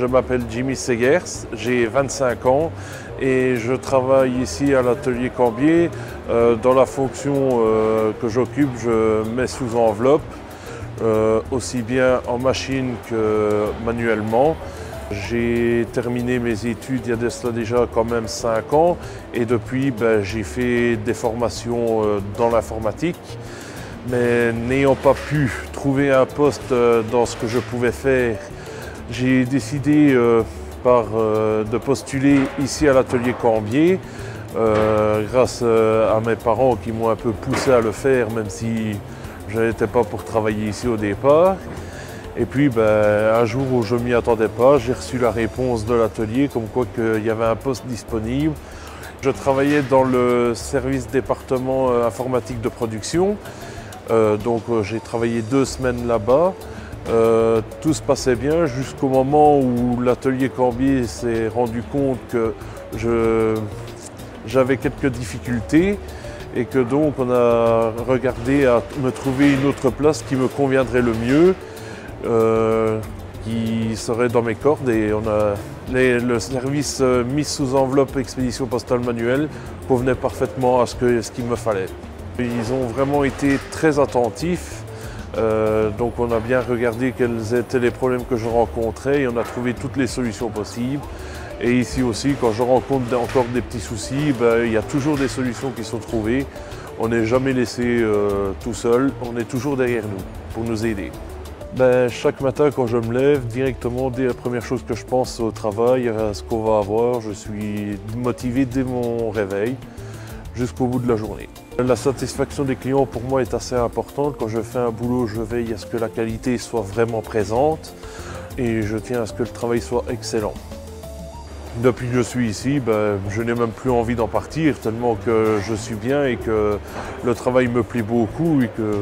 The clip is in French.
je m'appelle Jimmy Segers, j'ai 25 ans et je travaille ici à l'atelier Cambier. Euh, dans la fonction euh, que j'occupe, je mets sous enveloppe, euh, aussi bien en machine que manuellement. J'ai terminé mes études il y a cela déjà quand même 5 ans et depuis ben, j'ai fait des formations dans l'informatique mais n'ayant pas pu trouver un poste dans ce que je pouvais faire j'ai décidé euh, euh, de postuler ici à l'atelier Cambier, euh, grâce à mes parents qui m'ont un peu poussé à le faire, même si je n'étais pas pour travailler ici au départ. Et puis ben, un jour où je ne m'y attendais pas, j'ai reçu la réponse de l'atelier comme quoi qu'il y avait un poste disponible. Je travaillais dans le service département informatique de production, donc j'ai travaillé deux semaines là-bas. Euh, tout se passait bien jusqu'au moment où l'atelier Corbier s'est rendu compte que j'avais quelques difficultés et que donc on a regardé à me trouver une autre place qui me conviendrait le mieux, euh, qui serait dans mes cordes et on a le service euh, mis sous enveloppe expédition postale manuelle convenait parfaitement à ce qu'il me fallait. Ils ont vraiment été très attentifs euh, donc on a bien regardé quels étaient les problèmes que je rencontrais et on a trouvé toutes les solutions possibles. Et ici aussi, quand je rencontre encore des petits soucis, ben, il y a toujours des solutions qui sont trouvées. On n'est jamais laissé euh, tout seul, on est toujours derrière nous pour nous aider. Ben, chaque matin quand je me lève, directement, dès la première chose que je pense au travail, à ce qu'on va avoir, je suis motivé dès mon réveil jusqu'au bout de la journée. La satisfaction des clients pour moi est assez importante. Quand je fais un boulot, je veille à ce que la qualité soit vraiment présente et je tiens à ce que le travail soit excellent. Depuis que je suis ici, ben, je n'ai même plus envie d'en partir tellement que je suis bien et que le travail me plaît beaucoup et que.